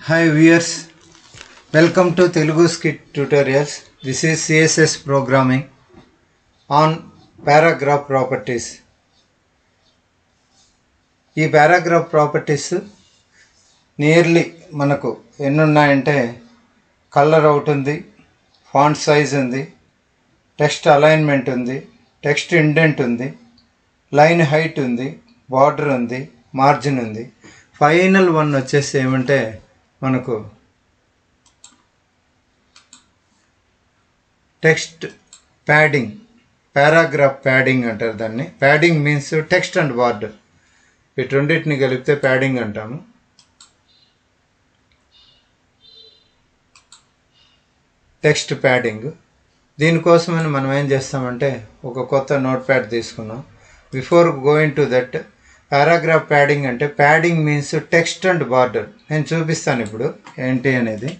Hi viewers welcome to Telugu skit tutorials this is CSS programming on paragraph properties ఈ paragraph properties nearly మనకు ఎన్నున్నాయంటే colour అవుట్ ఉంది font size ఉంది text alignment ఉంది text indent ఉంది లైన్ హైట్ ఉంది బార్డర్ ఉంది మార్జిన్ ఉంది. ఫైనల్ వన్ వచ్చేసి ఏమంటే మనకు టెక్స్ట్ ప్యాడింగ్ పారాగ్రాఫ్ ప్యాడింగ్ అంటారు దాన్ని. Padding means text and border వీటి రెండింటిని కలిపితే ప్యాడింగ్ అంటాము. టెక్స్ట్ ప్యాడింగ్ దీనికోసమని మనం ఏం చేస్తామంటే ఒక కొత్త నోట్ ప్యాడ్ తీసుకున్నాం. Before going to that paragraph padding అంటే padding means text and border నేను చూపిస్తాను ఇప్పుడు ఏంటి అనేది.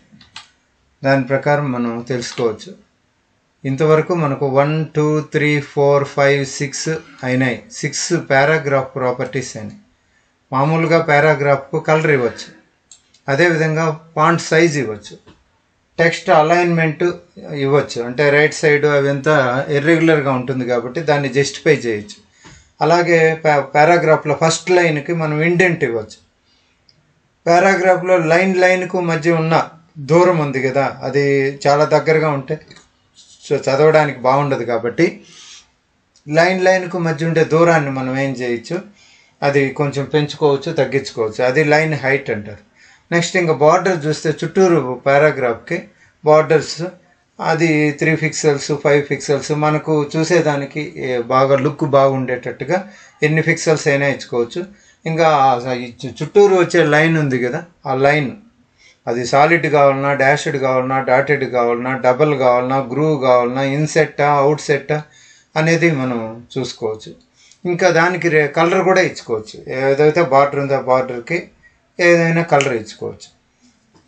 దాని ప్రకారం మనం తెలుసుకోవచ్చు. ఇంతవరకు మనకు one two three four five six అయినాయి. సిక్స్ పారాగ్రాఫ్ ప్రాపర్టీస్ అయినాయి. మామూలుగా పారాగ్రాఫ్కు కలర్ ఇవ్వచ్చు. అదేవిధంగా పాంట్ సైజ్ ఇవ్వచ్చు. టెక్స్ట్ అలైన్మెంట్ ఇవ్వచ్చు. అంటే రైట్ సైడ్ అవంతా ఇర్రెగ్యులర్గా ఉంటుంది కాబట్టి దాన్ని జస్టిఫై చేయొచ్చు. అలాగే పారాగ్రాఫ్లో ఫస్ట్ లైన్కి మనం ఇండెంట్ ఇవ్వచ్చు. పారాగ్రాఫ్లో లైన్ లైన్కు మధ్య ఉన్న దూరం ఉంది కదా అది చాలా దగ్గరగా ఉంటే సో చదవడానికి బాగుండదు కాబట్టి లైన్ లైన్కు మధ్య ఉండే దూరాన్ని మనం ఏం చేయొచ్చు? అది కొంచెం పెంచుకోవచ్చు తగ్గించుకోవచ్చు. అది లైన్ హైట్ అంటారు. నెక్స్ట్ ఇంకా బార్డర్ చూస్తే చుట్టూరు పారాగ్రాఫ్కి బార్డర్స్ అది త్రీ పిక్సెల్స్ ఫైవ్ పిక్సెల్స్ మనకు చూసేదానికి బాగా లుక్ బాగుండేటట్టుగా ఎన్ని పిక్సెల్స్ అయినా ఇచ్చుకోవచ్చు. ఇంకా చుట్టూరు వచ్చే లైన్ ఉంది కదా ఆ లైన్ అది సాలిడ్ కావాలన్నా డాషెడ్ కావాలన్నా డాటెడ్ కావాలన్నా డబల్ కావాలన్నా గ్రూవ్ కావాలన్నా ఇన్సెట్టా అవుట్ సెట్టా అనేది మనం చూసుకోవచ్చు. ఇంకా దానికి రే కలర్ కూడా ఇచ్చుకోవచ్చు. ఏదైతే బార్డర్ ఉందో బార్డర్కి ఏదైనా కలర్ ఇచ్చుకోవచ్చు.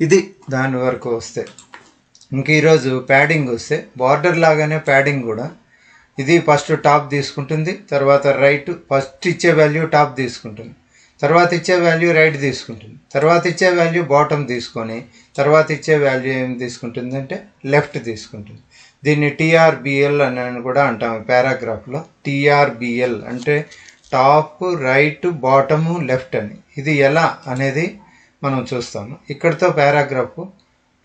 ఇది దాని వరకు వస్తే. ఇంక ఈరోజు ప్యాడింగ్ వస్తే బార్డర్ లాగానే ప్యాడింగ్ కూడా. ఇది ఫస్ట్ టాప్ తీసుకుంటుంది తర్వాత రైట్ ఫస్ట్ ఇచ్చే వాల్యూ టాప్ తీసుకుంటుంది. తర్వాత ఇచ్చే వాల్యూ రైట్ తీసుకుంటుంది. తర్వాత ఇచ్చే వాల్యూ బాటమ్ తీసుకొని తర్వాత ఇచ్చే వాల్యూ ఏం తీసుకుంటుంది అంటే లెఫ్ట్ తీసుకుంటుంది. దీన్ని టీఆర్బిఎల్ అని కూడా అంటాము పారాగ్రాఫ్లో టీఆర్బిఎల్ అంటే టాప్ రైట్ బాటము లెఫ్ట్ అని. ఇది ఎలా అనేది మనం చూస్తాము. ఇక్కడితో పారాగ్రాఫ్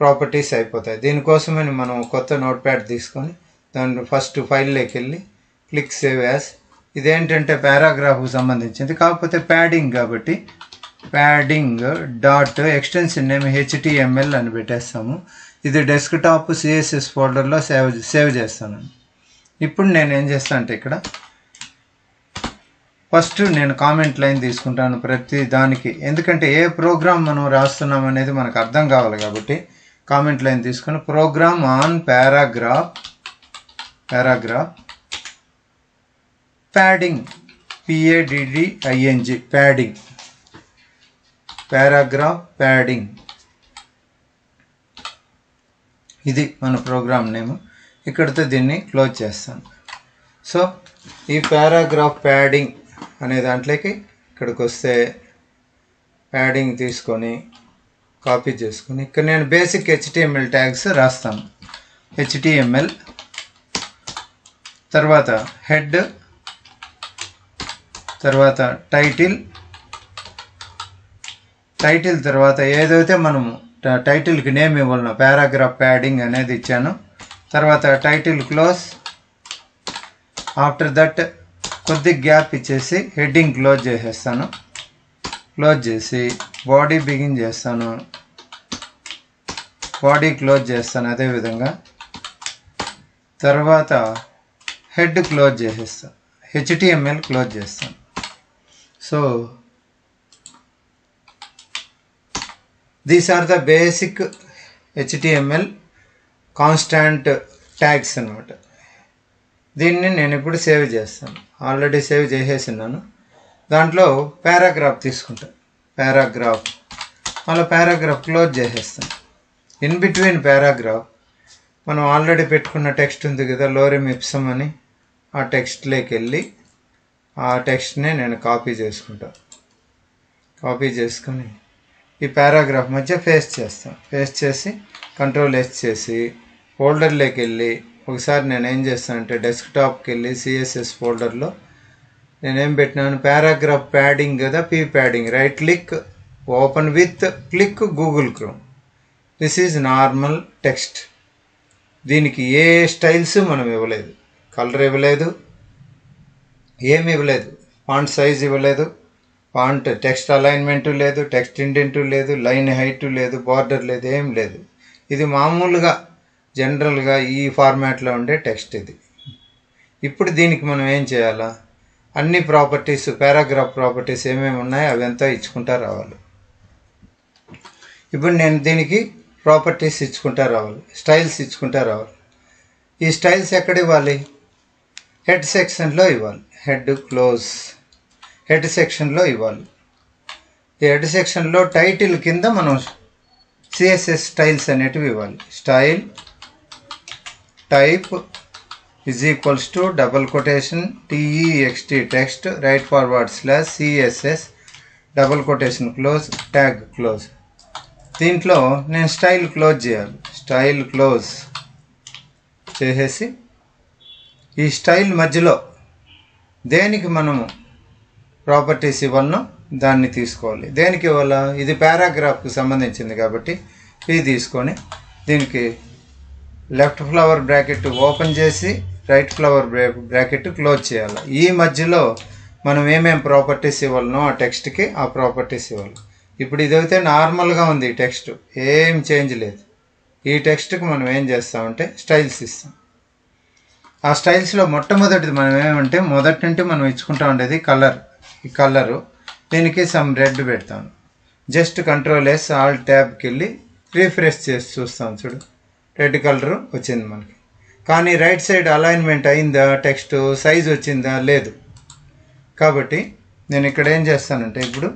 ప్రాపర్టీస్ అయిపోతాయి. దీనికోసమని మనం కొత్త నోట్ ప్యాడ్ తీసుకొని దాని ఫస్ట్ ఫైల్లోకి వెళ్ళి క్లిక్ సేవ్ యాజ్. ఇదేంటంటే పారాగ్రాఫ్కు సంబంధించింది. కాకపోతే ప్యాడింగ్ కాబట్టి padding dot extension name HTML అని పెట్టేస్తాము. ఇది డెస్క్టాప్ సిఎస్ఎస్ ఫోల్డర్లో సేవ్ సేవ్ చేస్తాను. ఇప్పుడు నేను ఏం చేస్తాను అంటే ఇక్కడ ఫస్ట్ నేను కామెంట్ లైన్ తీసుకుంటాను ప్రతి దానికి. ఎందుకంటే ఏ ప్రోగ్రామ్ మనం రాస్తున్నాం అనేది మనకు అర్థం కావాలి కాబట్టి కామెంట్ లైన్ తీసుకొని programme on paragraph paragraph padding పిఏడిడిఐఎన్జి padding paragraph padding ఇది మన ప్రోగ్రామ్ నేమ్ ఇక్కడితో దీన్ని క్లోజ్ చేస్తాను. సో ఈ పారాగ్రాఫ్ ప్యాడింగ్ అనే దాంట్లోకి ఇక్కడికి వస్తే ప్యాడింగ్ తీసుకొని కాపీ చేసుకుని ఇక్కడ నేను బేసిక్ హెచ్టిఎంఎల్ ట్యాగ్స్ రాస్తాను. హెచ్టిఎంఎల్ తర్వాత హెడ్ తర్వాత టైటిల్ టైటిల్ తర్వాత ఏదైతే మనము టైటిల్కి నేమ్ ఇవ్వాలనో పారాగ్రాఫ్ ప్యాడింగ్ అనేది ఇచ్చాను. తర్వాత టైటిల్ క్లోజ్ ఆఫ్టర్ దట్ కొద్ది గ్యాప్ ఇచ్చేసి హెడ్డింగ్ క్లోజ్ చేసేస్తాను. క్లోజ్ చేసి బాడీ బిగిన్ చేస్తాను. బాడీ క్లోజ్ చేస్తాను అదేవిధంగా తర్వాత హెడ్ క్లోజ్ చేసేస్తాను హెచ్టిఎంఎల్ క్లోజ్ చేస్తాను. So these are the basic HTML constant tags అనమాట దీన్ని నేను ఇప్పుడు సేవ్ చేస్తాను. ఆల్రెడీ సేవ్ చేసేసినాను దాంట్లో పారాగ్రాఫ్ తీసుకుంటాను పారాగ్రాఫ్. మళ్ళీ పారాగ్రాఫ్ క్లోజ్ చేసేస్తాం. ఇన్ బిట్వీన్ పారాగ్రాఫ్ మనం ఆల్రెడీ పెట్టుకున్న టెక్స్ట్ ఉంది కదా లోరెమ్ ఇప్సమ్ అని ఆ టెక్స్ట్లోకి వెళ్ళి ఆ టెక్స్ట్నే నేను కాపీ చేసుకుంటాను కాపీ చేసుకొని ఈ పారాగ్రాఫ్ మధ్య ఫేస్ చేస్తాం. ఫేస్ చేసి కంట్రోల్ ఎస్ చేసి ఫోల్డర్లోకి వెళ్ళి ఒకసారి నేను ఏం చేస్తానంటే డెస్క్టాప్కి వెళ్ళి సిఎస్ఎస్ ఫోల్డర్లో నేనేం పెట్టినాను? పారాగ్రాఫ్ ప్యాడింగ్ కదా P padding. Right click open with click Google Chrome. This is normal text దీనికి ఏ స్టైల్స్ మనం ఇవ్వలేదు. కలర్ ఇవ్వలేదు. ఏమి ఇవ్వలేదు. ఫాంట్ సైజ్ ఇవ్వలేదు. ఫాంట్ టెక్స్ట్ అలైన్మెంట్ లేదు టెక్స్ట్ ఇండెంట్ లేదు లైన్ హైట్ లేదు బార్డర్ లేదు ఏం లేదు. ఇది మామూలుగా జనరల్గా ఈ ఫార్మాట్లో ఉండే టెక్స్ట్ ఇది. ఇప్పుడు దీనికి మనం ఏం చేయాలా? అన్ని ప్రాపర్టీస్ పారాగ్రాఫ్ ప్రాపర్టీస్ ఏమేమి ఉన్నాయో అవంతా ఇచ్చుకుంటా రావాలి. ఇప్పుడు నేను దీనికి ప్రాపర్టీస్ ఇచ్చుకుంటా రావాలి. స్టైల్స్ ఇచ్చుకుంటా రావాలి. ఈ స్టైల్స్ ఎక్కడ ఇవ్వాలి? హెడ్ సెక్షన్లో ఇవ్వాలి. Head close. హెడ్ సెక్షన్లో ఇవ్వాలి. ఈ హెడ్ సెక్షన్లో టైటిల్ కింద మనం సిఎస్ఎస్ స్టైల్స్ అనేటివి ఇవ్వాలి. Style type is equals to double quotation text text right forward slash css double quotation close tag close దీంట్లో నేను స్టైల్ క్లోజ్ చేయాలి. స్టైల్ క్లోజ్ చేసేసి ఈ స్టైల్ మధ్యలో దేనికి మనము ప్రాపర్టీస్ ఇవ్వాలనో దాన్ని తీసుకోవాలి. దేనికి ఇవ్వాలా? ఇది పారాగ్రాఫ్కి సంబంధించింది కాబట్టి ఇది తీసుకొని దీనికి లెఫ్ట్ ఫ్లవర్ బ్రాకెట్ ఓపెన్ చేసి రైట్ ఫ్లవర్ బ్రాకెట్ క్లోజ్ చేయాలి. ఈ మధ్యలో మనం ఏమేం ప్రాపర్టీస్ ఇవ్వాలనో ఆ టెక్స్ట్కి ఆ ప్రాపర్టీస్ ఇవ్వాలి. ఇప్పుడు ఇదైతే నార్మల్గా ఉంది ఈ టెక్స్ట్. ఏం చేంజ్ లేదు. ఈ టెక్స్ట్కి మనం ఏం చేస్తామంటే స్టైల్స్ ఇస్తాం. ఆ స్టైల్స్లో మొట్టమొదటిది మనం ఏమంటే మొదటి నుండి మనం ఇచ్చుకుంటా ఉండేది కలర్. ఈ కలరు. దీనికి సమ్ రెడ్ పెడతాను. జస్ట్ కంట్రోల్ ఎస్ ఆల్ ట్యాబ్కి వెళ్ళి రీఫ్రెష్ చేసి చూస్తాం చూడు. రెడ్ కలరు వచ్చింది మనకి. కానీ రైట్ సైడ్ అలైన్మెంట్ అయిందా టెక్స్ట్ సైజ్ వచ్చిందా లేదు. కాబట్టి నేను ఇక్కడ ఏం చేస్తానంటే ఇప్పుడు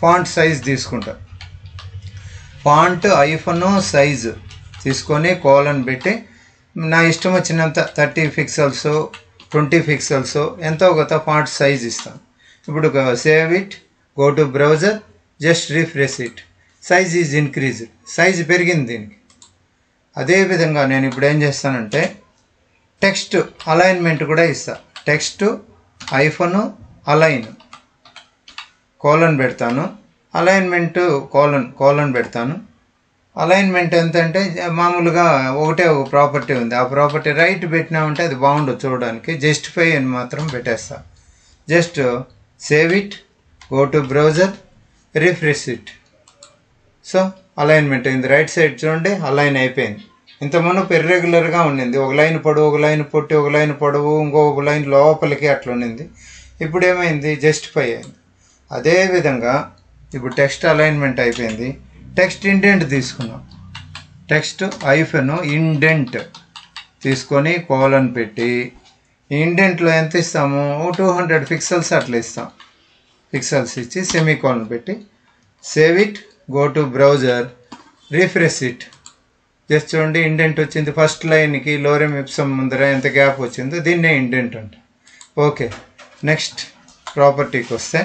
ఫాంట్ సైజ్ తీసుకుంటా. ఫాంట్ ఐఫోన్ సైజు తీసుకొని కోలన్ పెట్టి నా ఇష్టం వచ్చినంత థర్టీ పిక్సెల్స్ ట్వంటీ పిక్సెల్స్ ఎంతో కొంత ఫాంట్ సైజ్ ఇస్తాను ఇప్పుడు save it go to browser just refresh it. Size is increase size పెరిగింది దీనికి. అదేవిధంగా నేను ఇప్పుడు ఏం చేస్తానంటే టెక్స్ట్ అలైన్మెంట్ కూడా ఇస్తా. టెక్స్ట్ ఐఫోన్ అలైన్ కోలన్ పెడతాను. అలైన్మెంట్ కోలన్ కోలన్ పెడతాను. అలైన్మెంట్ ఎంతంటే మామూలుగా ఒకటే ఒక ప్రాపర్టీ ఉంది. ఆ ప్రాపర్టీ రైట్ పెట్టినామంటే అది బాగుండదు చూడడానికి జస్టిఫై అని మాత్రం పెట్టేస్తా. Just save it go to browser refresh it so alignment అయింది. రైట్ సైడ్ చూడండి అలైన్ అయిపోయింది. ఇంత పెరి రెగ్యులర్గా ఉండింది. ఒక లైన్ పొడవు ఒక లైన్ పొట్టి ఒక లైన్ పొడవు ఇంకొక లైన్ లోపలికి అట్లా ఉండింది. ఇప్పుడు ఏమైంది? జస్టిఫై అయింది. అదేవిధంగా ఇప్పుడు టెక్స్ట్ అలైన్మెంట్ అయిపోయింది. టెక్స్ట్ ఇండెంట్ తీసుకున్నాం. టెక్స్ట్ ఐఫెన్ ఇండెంట్ తీసుకొని కోలన్ పెట్టి ఇండెంట్లో ఎంత ఇస్తాము? టూ హండ్రెడ్ పిక్సెల్స్ అట్లా ఇస్తాం. పిక్సెల్స్ ఇచ్చి సెమీ కోలన్ పెట్టి save it go to browser refresh it just చూడండి ఇండెంట్ వచ్చింది. ఫస్ట్ లైన్కి లోరెం ఇప్సమ్ ముందర ఎంత గ్యాప్ వచ్చిందో దీన్నే ఇండెంట్ అంట. ఓకే నెక్స్ట్ ప్రాపర్టీకి వస్తే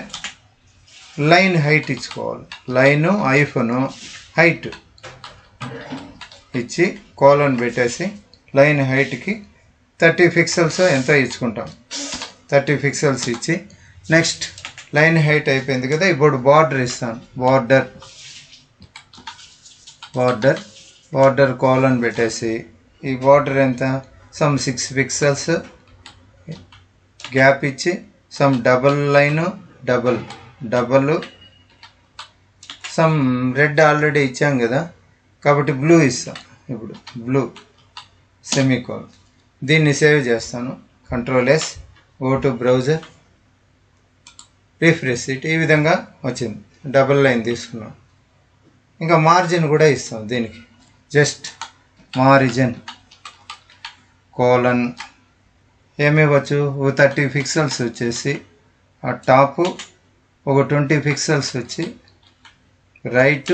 లైన్ హైట్ ఇచ్చుకోవాలి. లైను ఐఫోను హైట్ ఇచ్చి కోలన్ పెట్టేసి లైన్ హైట్కి థర్టీ పిక్సెల్స్ ఎంత ఇచ్చుకుంటాం? థర్టీ పిక్సెల్స్ ఇచ్చి నెక్స్ట్ లైన్ హైట్ అయిపోయింది కదా ఇప్పుడు బార్డర్ ఇస్తాను. బార్డర్ బార్డర్ బార్డర్ కోలన్ పెట్టేసి ఈ బార్డర్ ఎంత? సమ్ సిక్స్ పిక్సెల్స్ గ్యాప్ ఇచ్చి some double line double double some red already ఇచ్చాం కదా? కాబట్టి బ్లూ ఇస్తాం ఇప్పుడు బ్లూ సెమీకోల్ దీన్ని సేవ్ చేస్తాను. Control S go to browser refresh it ఈ విధంగా వచ్చింది. డబల్ లైన్ తీసుకున్నాం. ఇంకా మార్జిన్ కూడా ఇస్తాం దీనికి. జస్ట్ మారిజిన్ కోలన్ ఏమివ్వచ్చు ఓ థర్టీ పిక్సెల్స్ వచ్చేసి ఆ టాపు ఒక ట్వంటీ పిక్సెల్స్ వచ్చి రైట్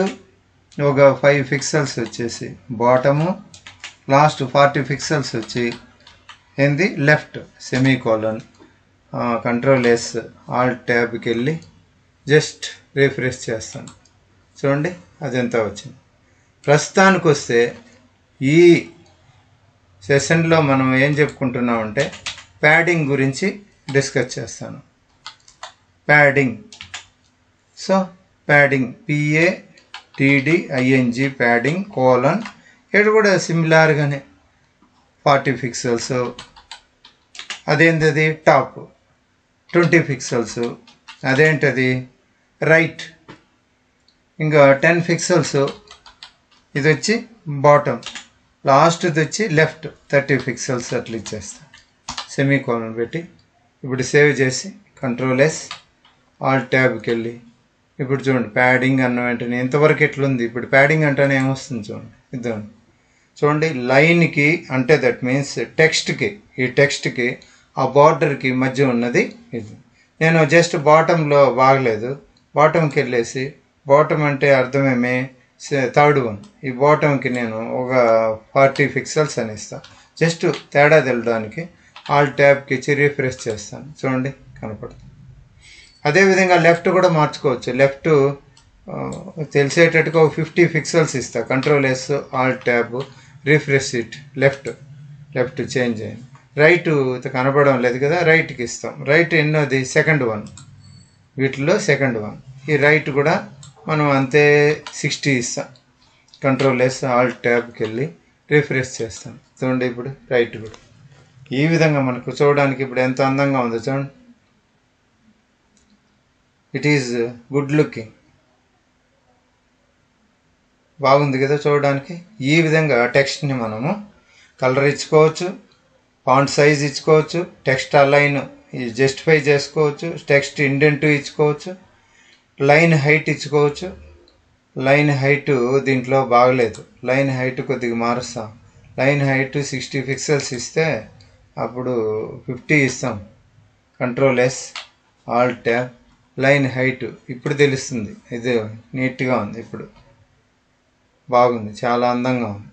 ఒక ఫైవ్ పిక్సెల్స్ వచ్చేసి బాటము లాస్ట్ ఫార్టీ పిక్సెల్స్ వచ్చి ఏంది? Left semicolon control S alt ట్యాబ్కి వెళ్ళి జస్ట్ రిఫ్రెష్ చేస్తాను. చూడండి. అదంతా వచ్చింది. ప్రస్తుతానికి వస్తే ఈ సెషన్లో మనం ఏం చెప్పుకుంటున్నామంటే ప్యాడింగ్ గురించి డిస్కస్ చేస్తాను. Padding. So padding. P A T D I N G padding colon. ఇక్కడ కూడా సిమిలార్గానే ఫార్టీ పిక్సెల్స్. అదేంటది? టాప్. Twenty pixels. అదేంటది? రైట్. ఇంకా టెన్ పిక్సెల్స్ ఇది వచ్చి బాటమ్ లాస్ట్ది వచ్చి లెఫ్ట్ థర్టీ పిక్సెల్స్ అట్లా ఇచ్చేస్తా. సెమీ కోలన్ పెట్టి. ఇప్పుడు సేవ్ చేసి కంట్రోల్ ఎస్ ఆల్ ట్యాబ్కి వెళ్ళి ఇప్పుడు చూడండి ప్యాడింగ్ అన్న వెంటనే ఇంతవరకు ఎట్లుంది? ఇప్పుడు ప్యాడింగ్ అంటేనే ఏమొస్తుంది చూడండి ఇద్దరు చూడండి లైన్కి అంటే దట్ మీన్స్ టెక్స్ట్కి ఈ టెక్స్ట్కి ఆ బార్డర్కి మధ్య ఉన్నది ఇది. నేను జస్ట్ బాటంలో బాగలేదు బాటంకి వెళ్ళేసి బాటమ్ అంటే అర్థమేమే థర్డ్ వన్ ఈ బాటంకి నేను ఒక ఫార్టీ పిక్సెల్స్ అని ఇస్తాను జస్ట్ తేడా తెలడానికి ఆల్ ట్యాబ్కి ఇచ్చి రీఫ్రెష్ చేస్తాను. చూడండి కనపడుతుంది. అదేవిధంగా లెఫ్ట్ కూడా మార్చుకోవచ్చు. లెఫ్ట్ తెలిసేటట్టుగా ఒక ఫిఫ్టీ పిక్సెల్స్ ఇస్తా. Control S alt tab refresh it. Left left change అయింది రైట్ కనపడడం లేదు కదా రైట్కి ఇస్తాం. రైట్ ఎన్నోది? Second one. వీటిలో సెకండ్ వన్. ఈ రైట్ కూడా మనం అంతే సిక్స్టీ ఇస్తాం. కంట్రోల్ ఎస్ ఆల్ ట్యాబ్కి వెళ్ళి రిఫ్రెష్ చేస్తాం. చూడండి ఇప్పుడు రైట్ కూడా. ఈ విధంగా మనకు చూడడానికి ఇప్పుడు ఎంత అందంగా ఉందో చూడండి. ఇట్ ఈజ్ గుడ్ లుకింగ్ బాగుంది కదా చూడడానికి? ఈ విధంగా టెక్స్ట్ని మనము కలర్ ఇచ్చుకోవచ్చు ఫాంట్ సైజ్ ఇచ్చుకోవచ్చు టెక్స్ట్ అలైన్ జస్టిఫై చేసుకోవచ్చు టెక్స్ట్ ఇండెంట్ ఇచ్చుకోవచ్చు. లైన్ హైట్ ఇచ్చుకోవచ్చు. లైన్ హైట్ దీంట్లో బాగలేదు. లైన్ హైట్ కొద్దిగా మారుస్తాం. లైన్ హైట్ సిక్స్టీ పిక్సెల్స్ ఇస్తే అప్పుడు ఫిఫ్టీ ఇస్తాం. Control S alt tab line height. ఇప్పుడు తెలుస్తుంది. ఇది నీట్గా ఉంది ఇప్పుడు. బాగుంది. చాలా అందంగా ఉంది.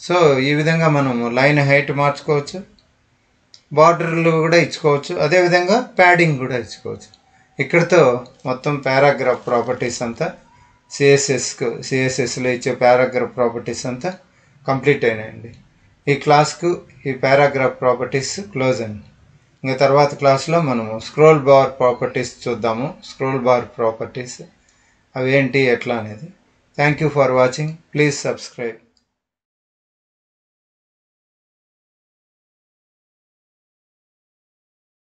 సో ఈ విధంగా మనము లైన్ హైట్ మార్చుకోవచ్చు. బార్డర్లు కూడా ఇచ్చుకోవచ్చు. అదేవిధంగా ప్యాడింగ్ కూడా ఇచ్చుకోవచ్చు. ఇక్కడితో మొత్తం పారాగ్రాఫ్ ప్రాపర్టీస్ అంతా సిఎస్ఎస్కు సిఎస్ఎస్లో ఇచ్చే పారాగ్రాఫ్ ప్రాపర్టీస్ అంతా కంప్లీట్ అయినాయండి. ఈ క్లాస్కు ఈ పారాగ్రాఫ్ ప్రాపర్టీస్ క్లోజ్ అండి. ఇంకా తర్వాత క్లాస్లో మనము స్క్రోల్ బార్ ప్రాపర్టీస్ చూద్దాము. స్క్రోల్ బార్ ప్రాపర్టీస్ అవి ఏంటి ఎట్లా అనేది. Thank you for watching. Please subscribe.